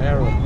Terrible.